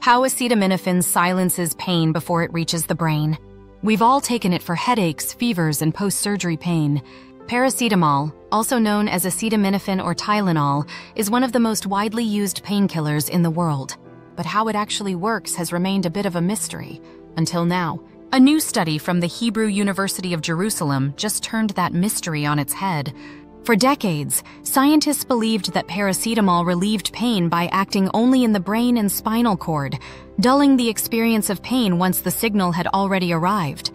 How acetaminophen silences pain before it reaches the brain. We've all taken it for headaches, fevers, and post-surgery pain. Paracetamol, also known as acetaminophen or Tylenol, is one of the most widely used painkillers in the world. But how it actually works has remained a bit of a mystery, until now. A new study from the Hebrew University of Jerusalem just turned that mystery on its head. For decades, scientists believed that paracetamol relieved pain by acting only in the brain and spinal cord, dulling the experience of pain once the signal had already arrived.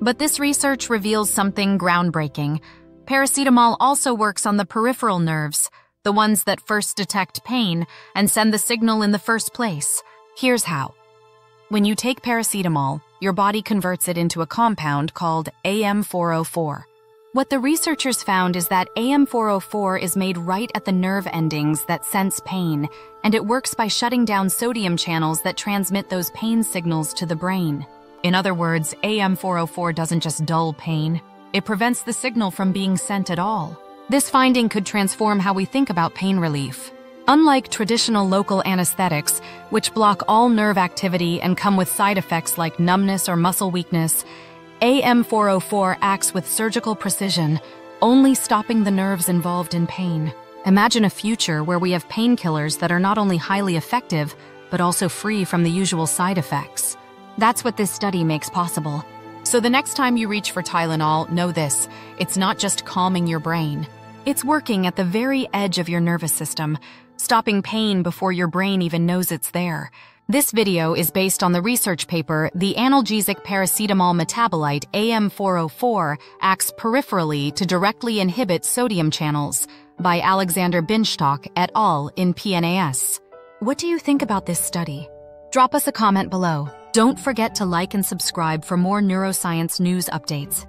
But this research reveals something groundbreaking. Paracetamol also works on the peripheral nerves, the ones that first detect pain and send the signal in the first place. Here's how. When you take paracetamol, your body converts it into a compound called AM404. What the researchers found is that AM404 is made right at the nerve endings that sense pain, and it works by shutting down sodium channels that transmit those pain signals to the brain. In other words, AM404 doesn't just dull pain, it prevents the signal from being sent at all. This finding could transform how we think about pain relief. Unlike traditional local anesthetics, which block all nerve activity and come with side effects like numbness or muscle weakness, AM404 acts with surgical precision, only stopping the nerves involved in pain. Imagine a future where we have painkillers that are not only highly effective, but also free from the usual side effects. That's what this study makes possible. So the next time you reach for Tylenol, know this it's not just calming your brain, it's working at the very edge of your nervous system, stopping pain before your brain even knows it's there. This video is based on the research paper The Analgesic Paracetamol Metabolite AM404 Acts Peripherally to Directly Inhibit Sodium Channels by Alexander Binshtok et al. in PNAS. What do you think about this study? Drop us a comment below. Don't forget to like and subscribe for more neuroscience news updates.